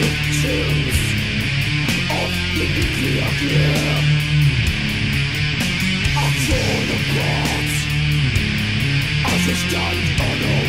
victims of the nuclear gear are torn apart as they stand alone.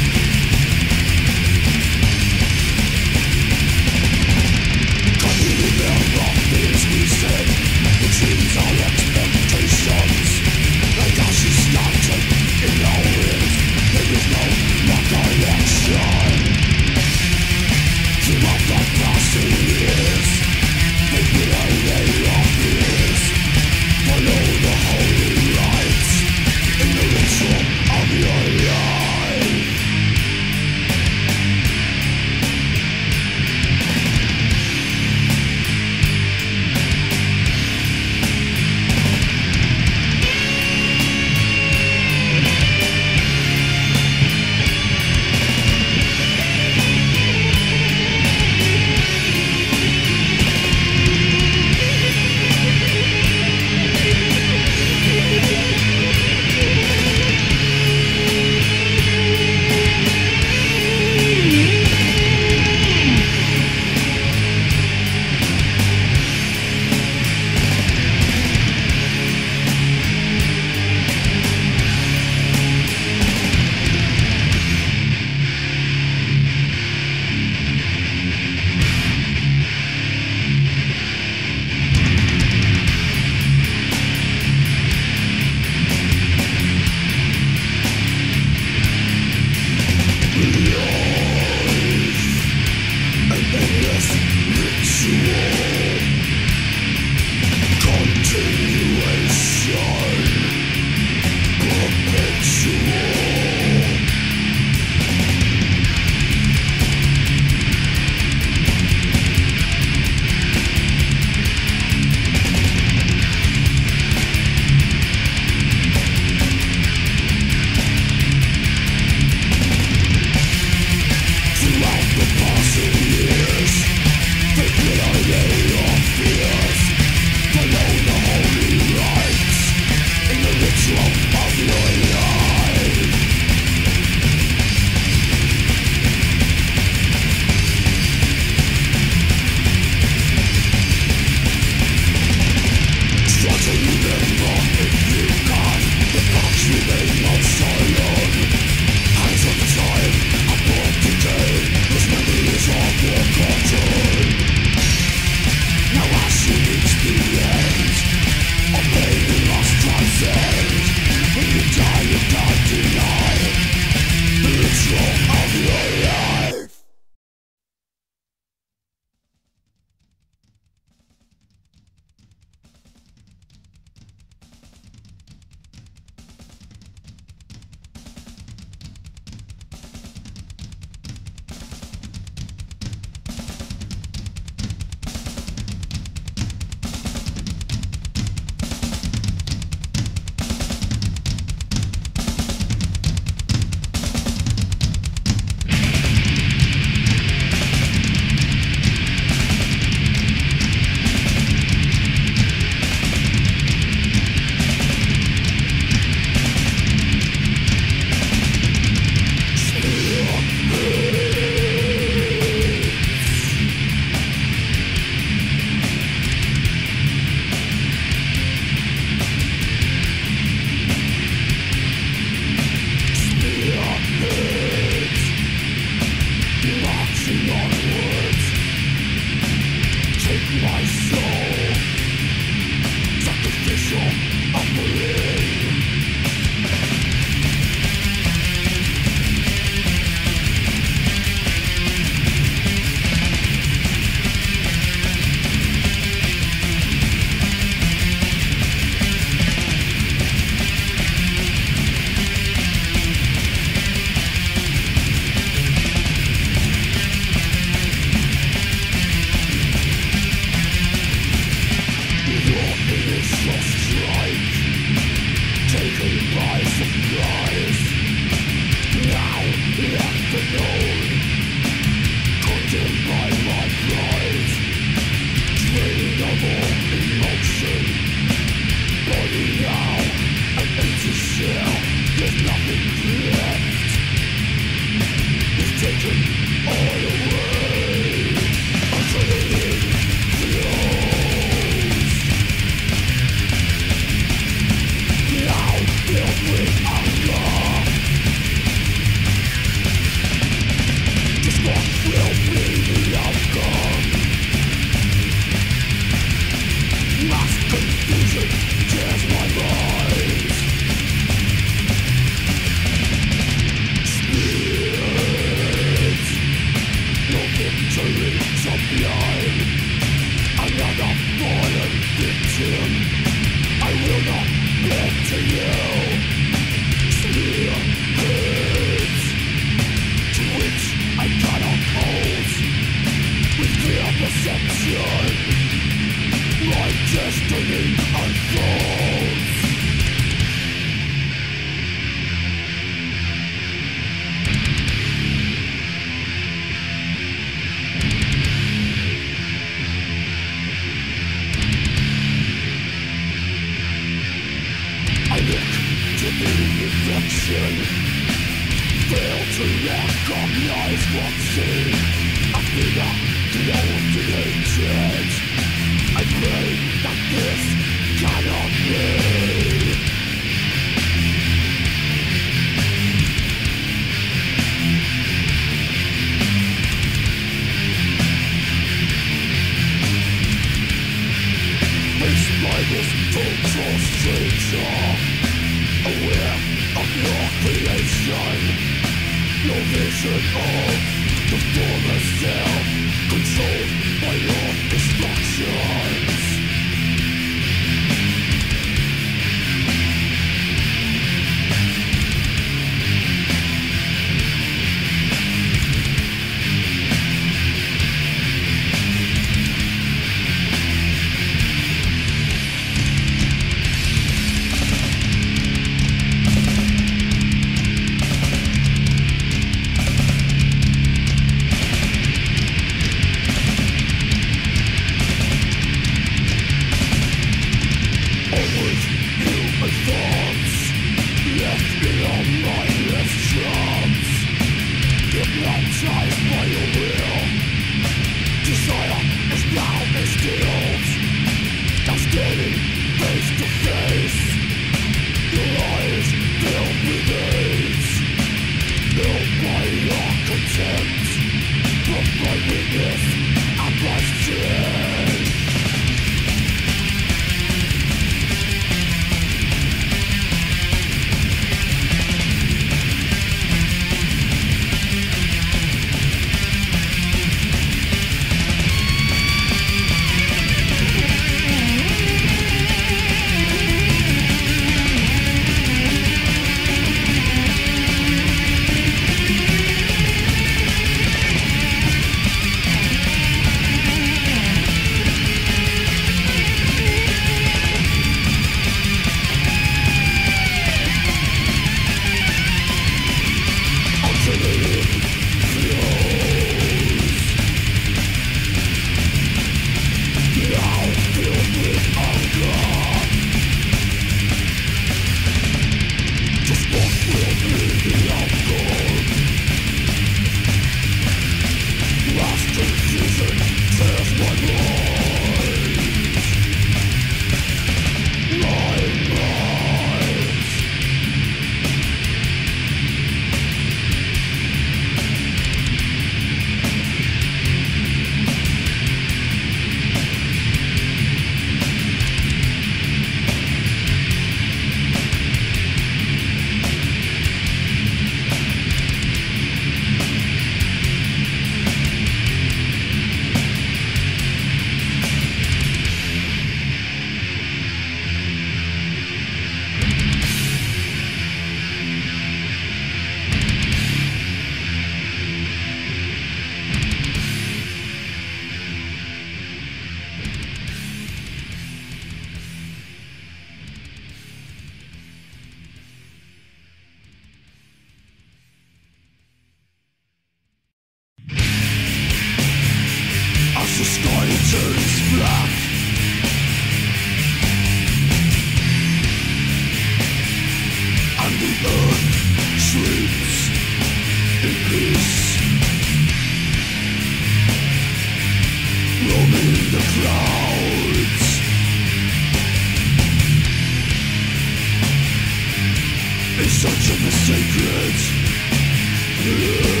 So high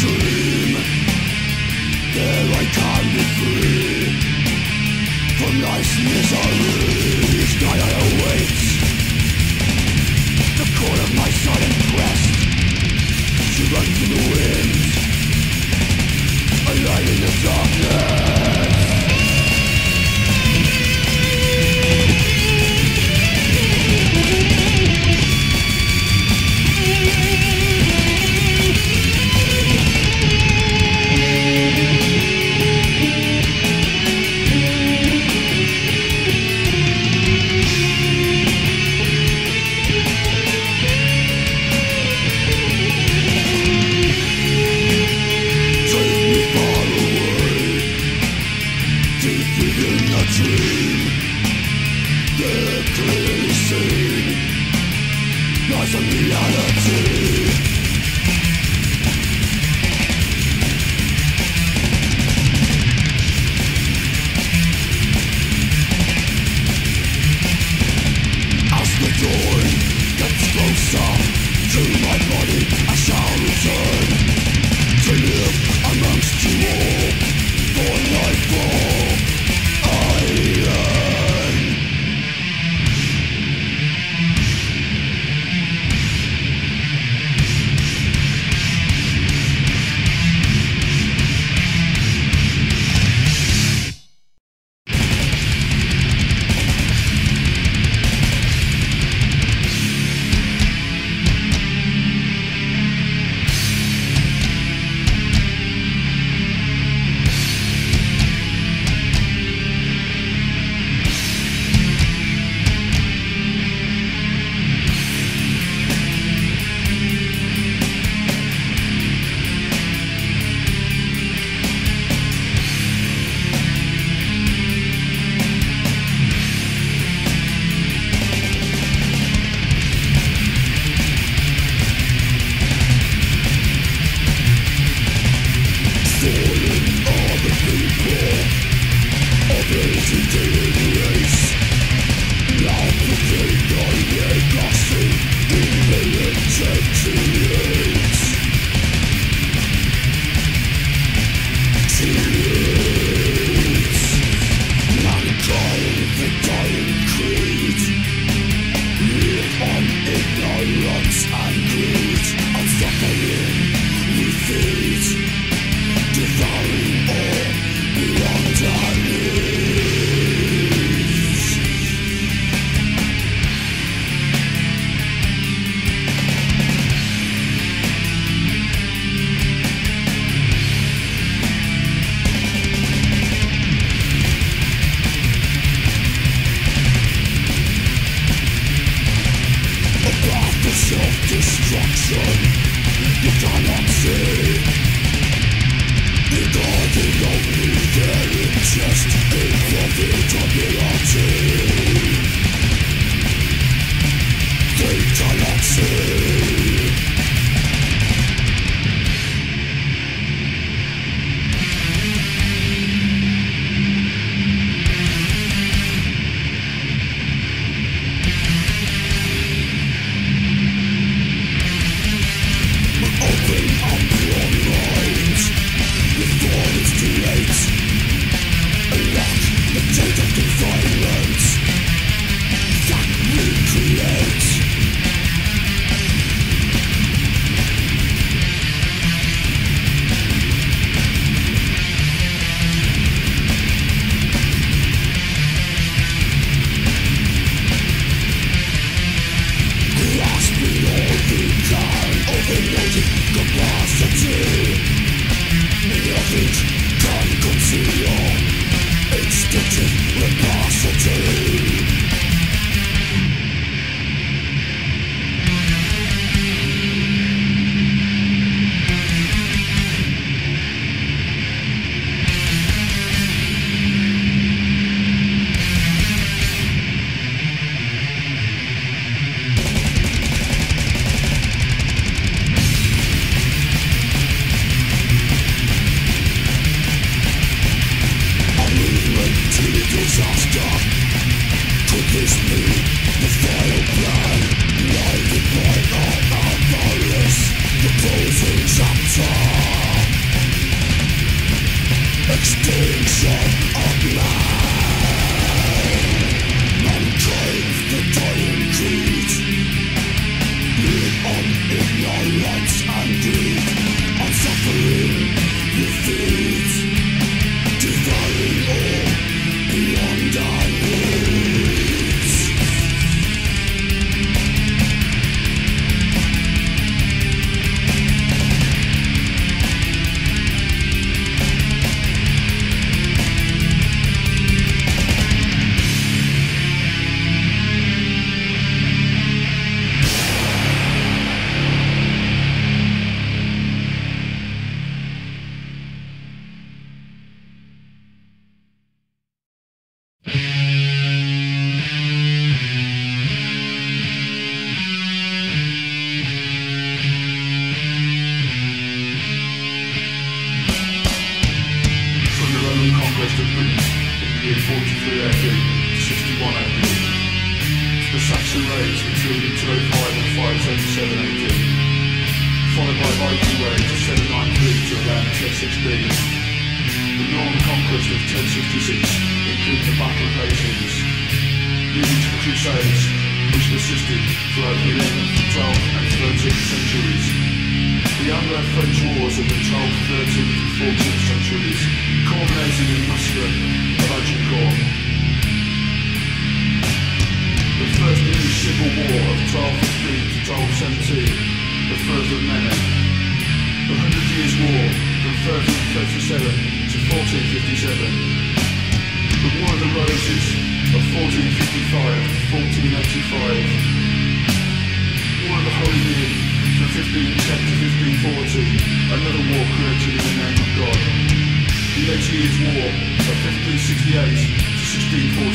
dream There I can be free. From life's misery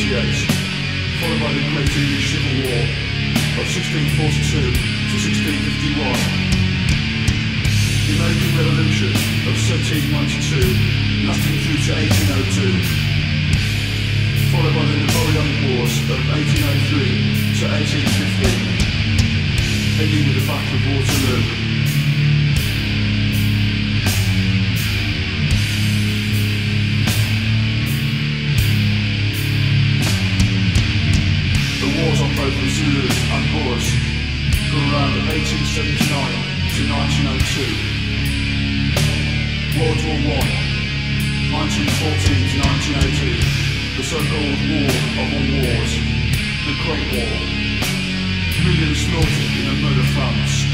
1848, followed by the Great English Civil War of 1642 to 1651. The American Revolution of 1792 lasting through to 1802, followed by the Napoleonic Wars of 1803 to 1815, ending with the Battle of Waterloo Tofu Zulu and Boers from around 1879 to 1902. World War I, 1914 to 1918, the so-called War of All Wars, the Great War. Millions slaughtered in a murder France.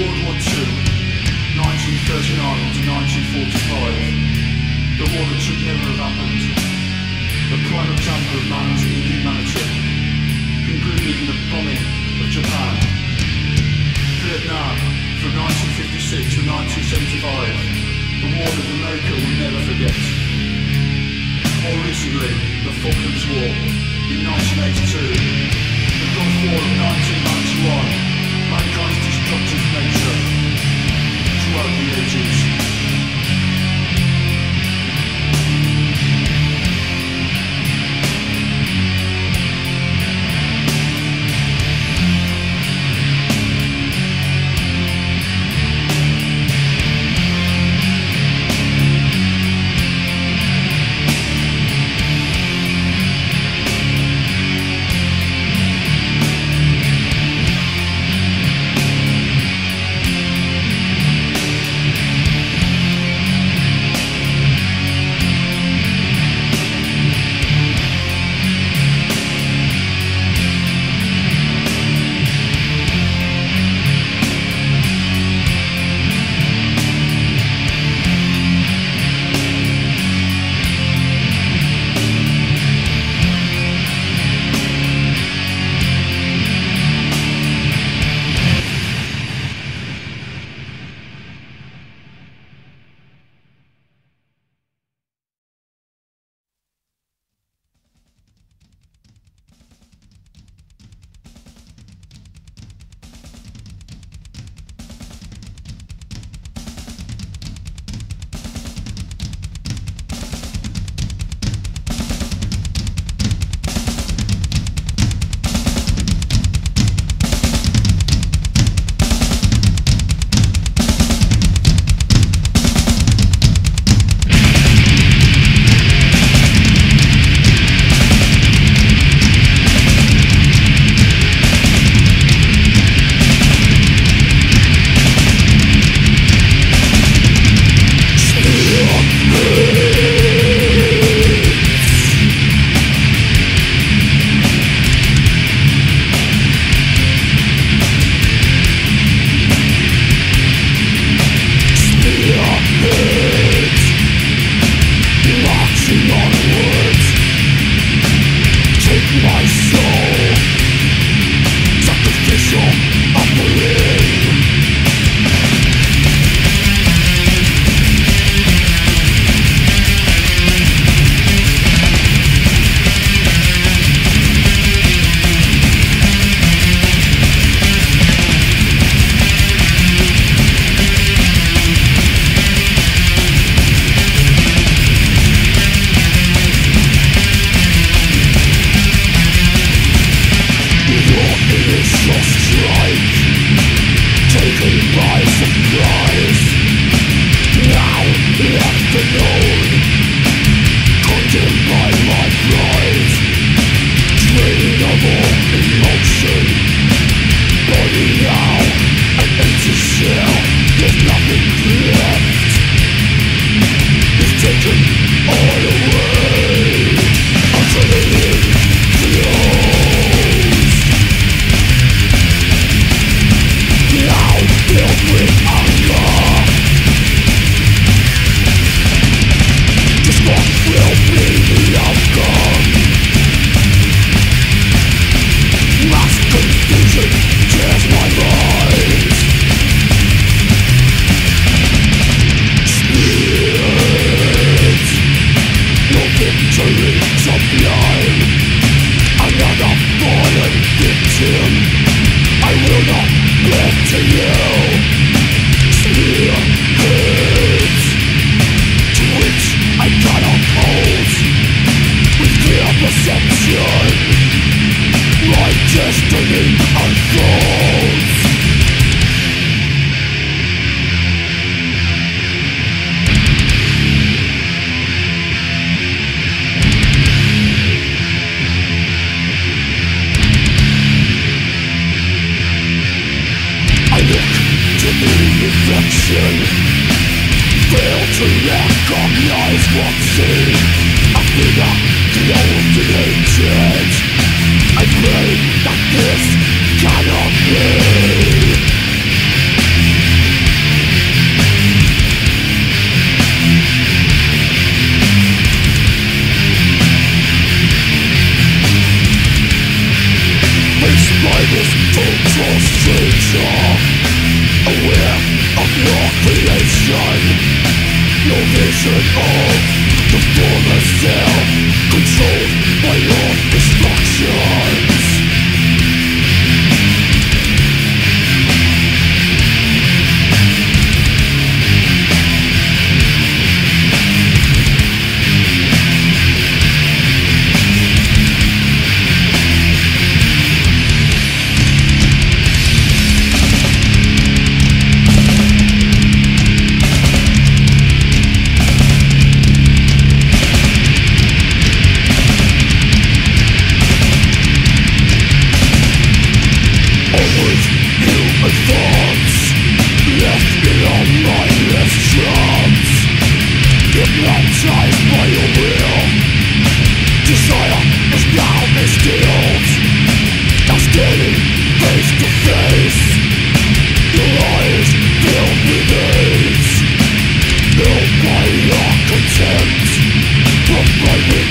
World War II, 1939 to 1945, the war that should never have happened the product of man's inhumanity, including the bombing of Japan. Vietnam, from 1956 to 1975, the war that America will never forget. More recently, the Falklands War in 1982, the Gulf War of 1991, mankind's destructive nature throughout the ages.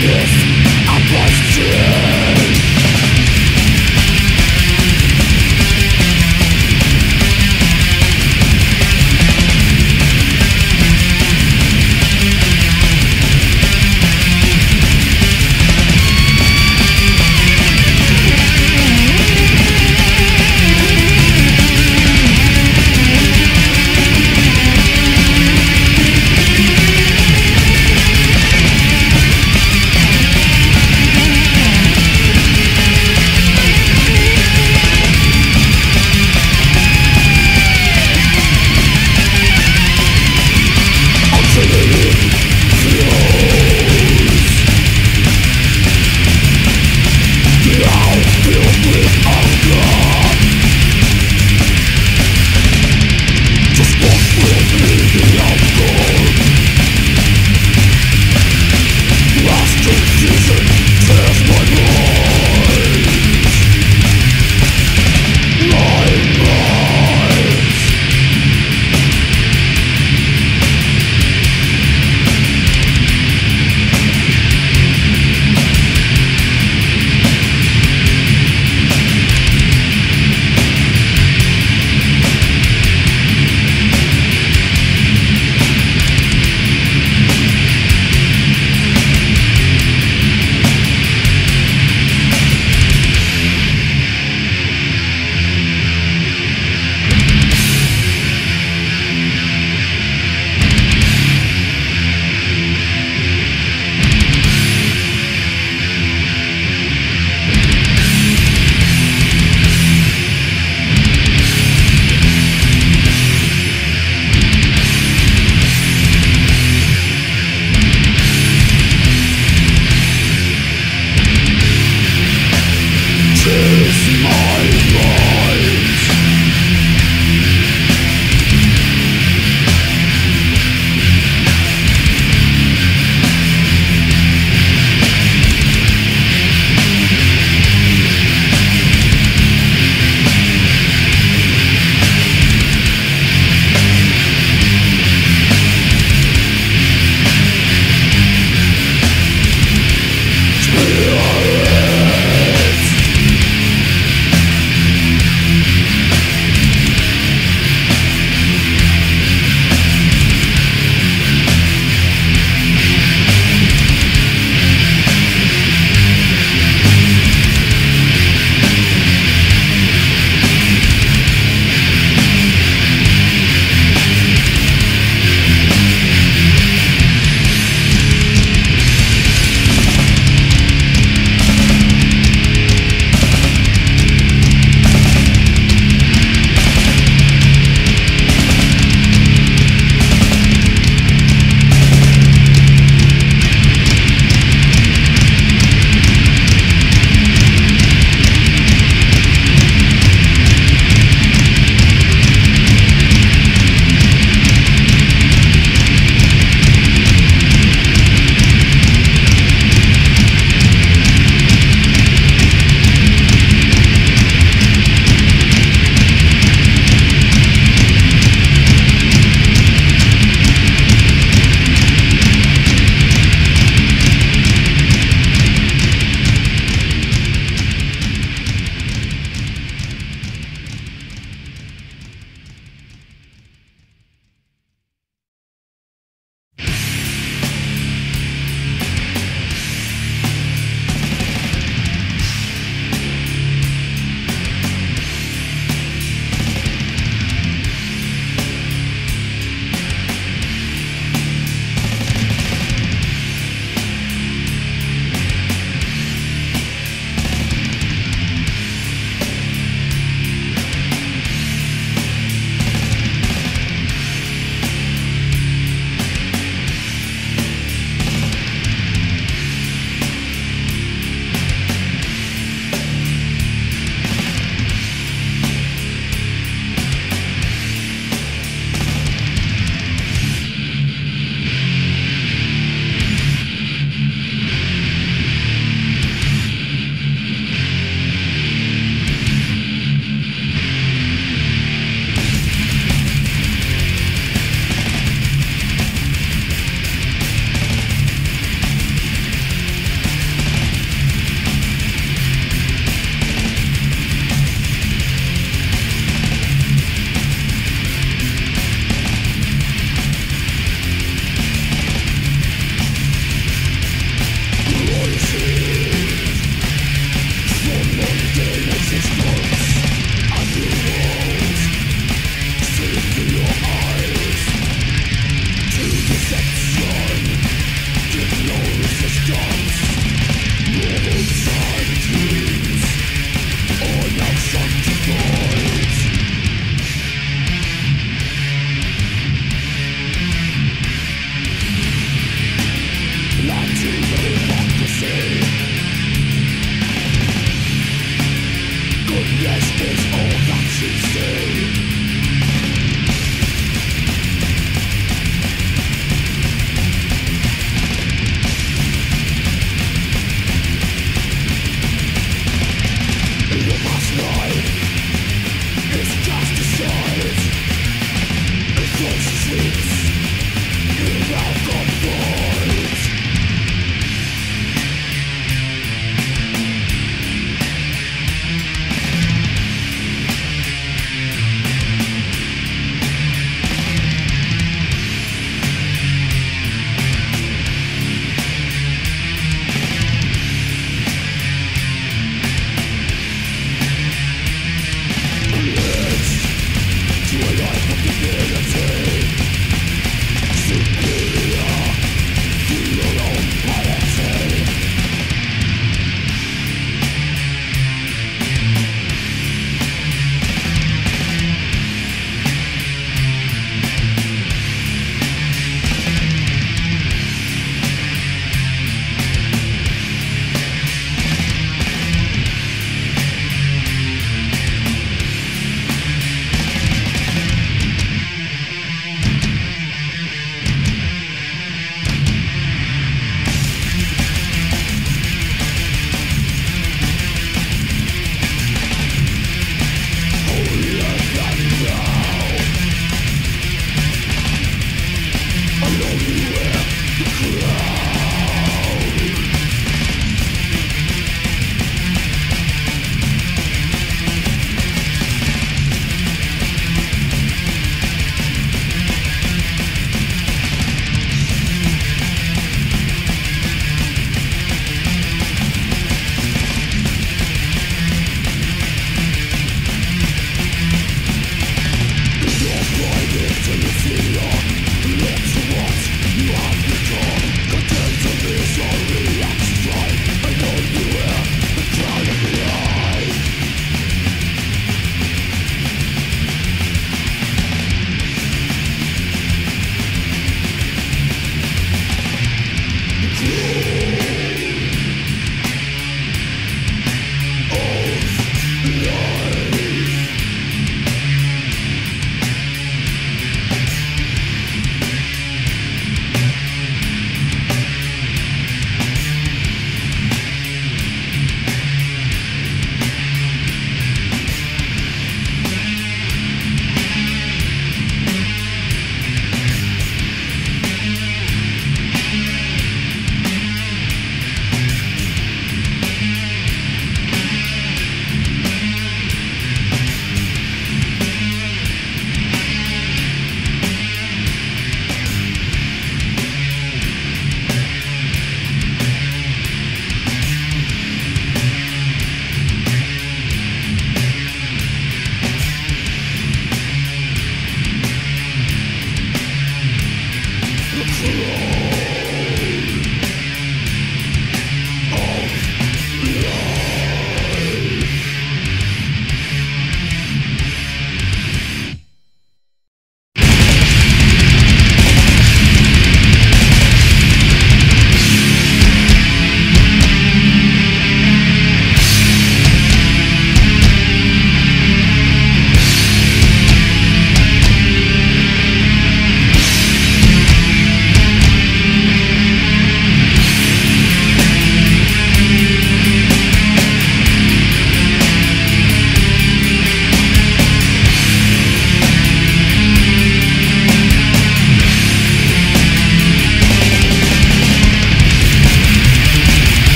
darkness